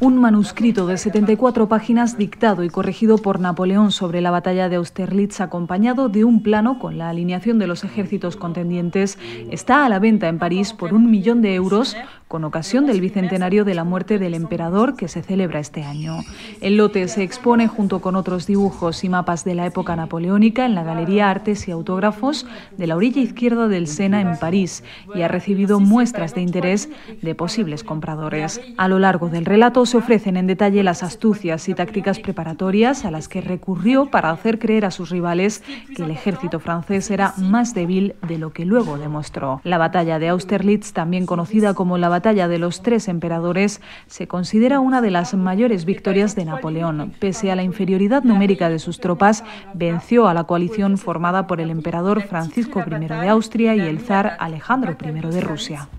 un manuscrito de 74 páginas dictado y corregido por Napoleón sobre la batalla de Austerlitz, acompañado de un plano con la alineación de los ejércitos contendientes, está a la venta en París por un millón de euros con ocasión del bicentenario de la muerte del emperador que se celebra este año. El lote se expone junto con otros dibujos y mapas de la época napoleónica en la Galería Artes y Autógrafos de la orilla izquierda del Sena en París y ha recibido muestras de interés de posibles compradores. A lo largo del relato se ofrecen en detalle las astucias y tácticas preparatorias a las que recurrió para hacer creer a sus rivales que el ejército francés era más débil de lo que luego demostró. La batalla de Austerlitz, también conocida como la batalla batalla de los tres emperadores se considera una de las mayores victorias de Napoleón. Pese a la inferioridad numérica de sus tropas, venció a la coalición formada por el emperador Francisco I de Austria y el zar Alejandro I de Rusia.